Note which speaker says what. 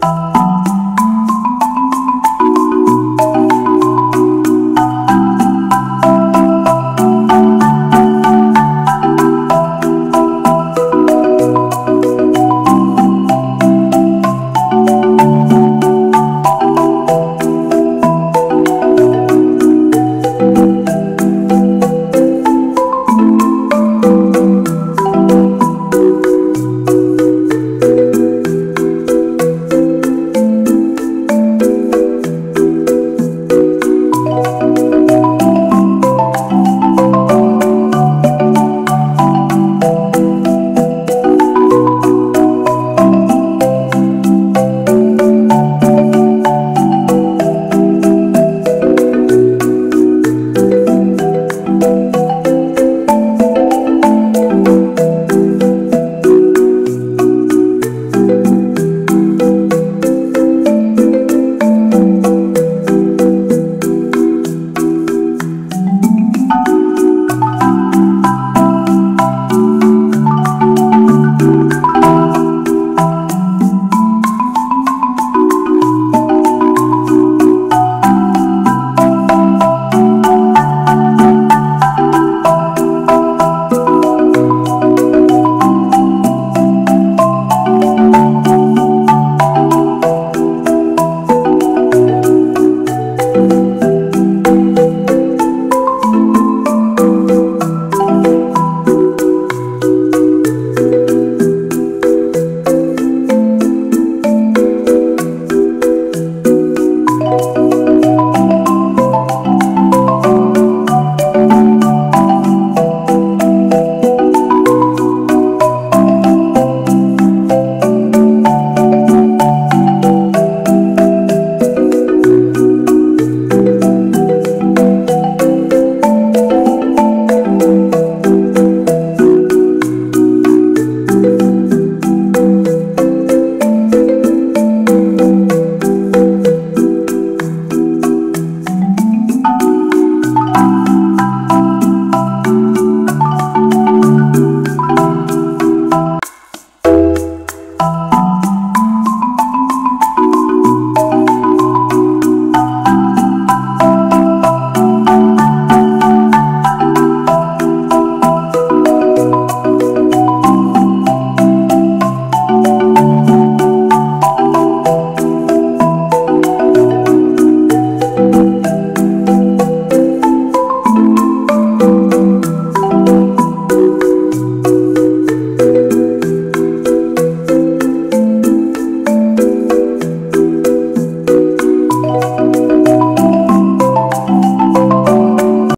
Speaker 1: Bye.